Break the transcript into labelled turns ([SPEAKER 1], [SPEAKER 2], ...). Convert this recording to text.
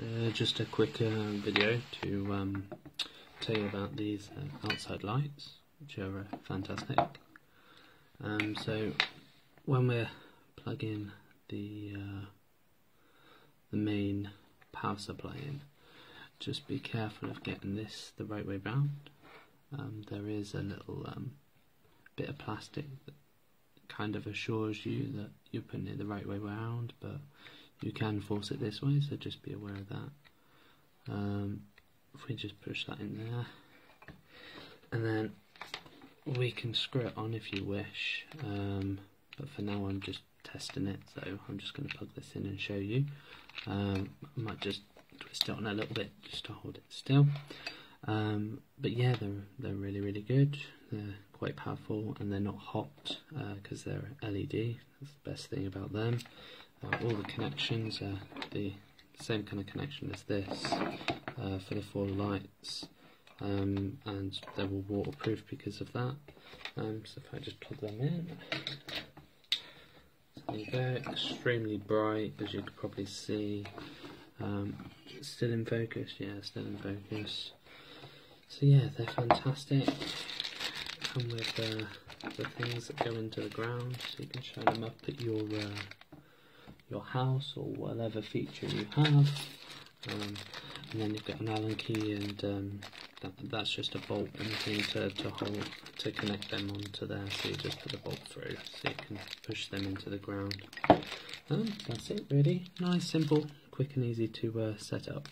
[SPEAKER 1] So just a quick uh, video to um, tell you about these uh, outside lights, which are uh, fantastic. Um, so when we're plugging the uh, the main power supply in, just be careful of getting this the right way round. Um, there is a little um, bit of plastic that kind of assures you that you're putting it the right way round, but you can force it this way, so just be aware of that. Um, if we just push that in there, and then we can screw it on if you wish, um, but for now I'm just testing it, so I'm just going to plug this in and show you. Um, I might just twist it on a little bit just to hold it still. Um, but yeah, they're they're really really good. They're quite powerful and they're not hot because uh, they're LED. That's the best thing about them. Uh, all the connections are the same kind of connection as this uh, for the four lights um, and they're all waterproof because of that. Um, so if I just plug them in, there you go, extremely bright as you could probably see. Um, still in focus, yeah, still in focus. So yeah, they're fantastic. Come with uh, the things that go into the ground, so you can show them up at your uh, your house or whatever feature you have. Um, and then you've got an Allen key and um, that, that's just a bolt and thing to, to hold to connect them onto there so you just put the bolt through so you can push them into the ground. Um, that's it really, nice, simple, quick and easy to uh, set up.